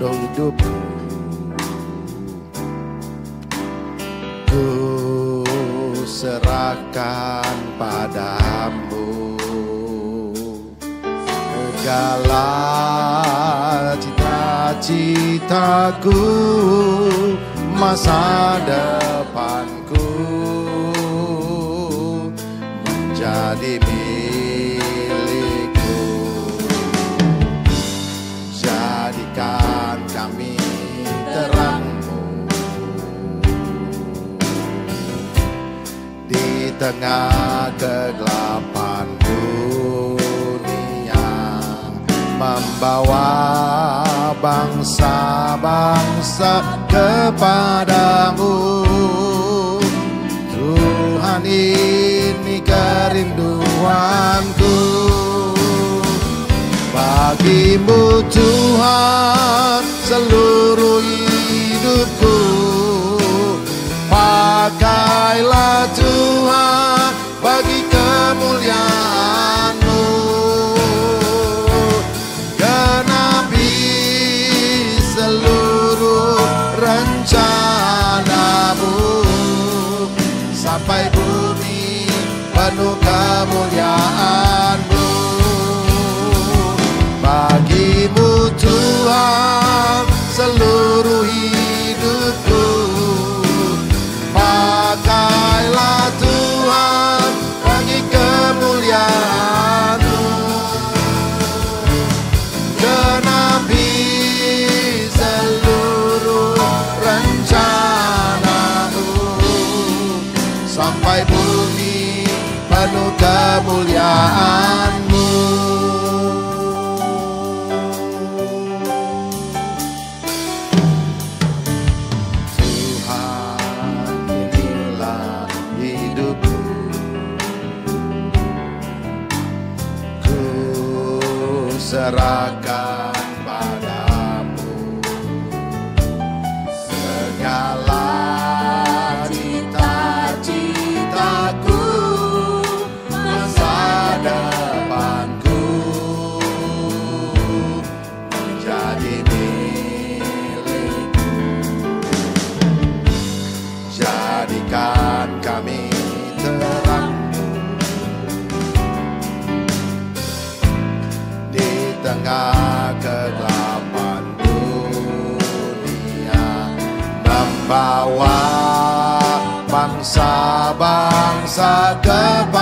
dong hidupku Ku serahkan padamu. Segala cita-citaku Masa depanku Menjadi tengah kegelapan dunia membawa bangsa-bangsa kepadamu. Tuhan ini kerinduanku. Bagimu Tuhan seluruh penuh kemuliaan-Mu. Bagi penuh kemuliaan-Mu. Tuhan inilah hidupku, ku serahkan. tengah kegelapan dunia. Membawa bangsa-bangsa kepada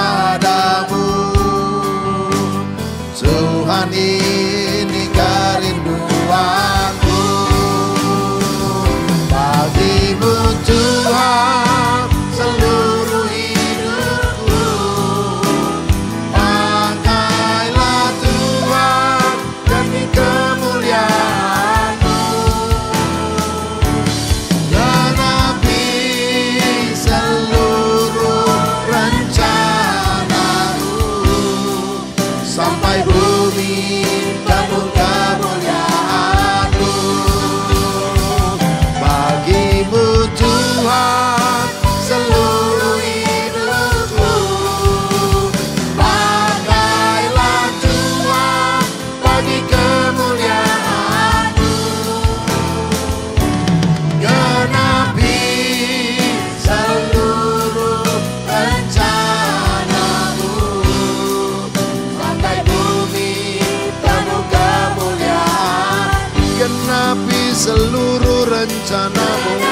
seluruh rencanamu.